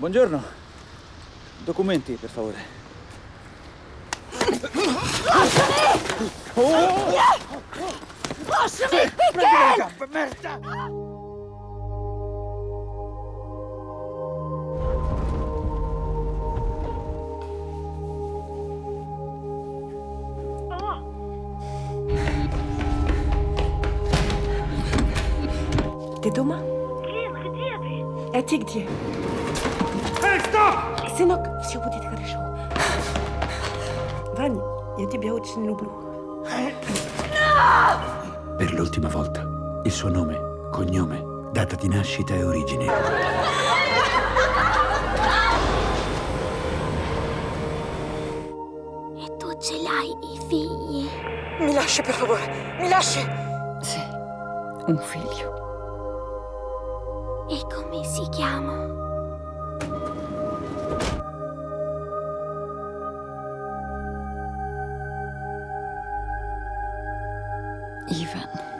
Buongiorno. Documenti, per favore. Lasciami! Lasciami! Perché? merda! Ты дома? Блин, где ты? А ты где? Эй, стоп! Сынок, все будет хорошо. Ваня, я тебя очень люблю. Per l'ultima volta, il suo nome, cognome, data di nascita e origini. E tu ce l'hai i figli? Mi lasci, per favore, mi lasci! Sì, un figlio. E come si chiama? even.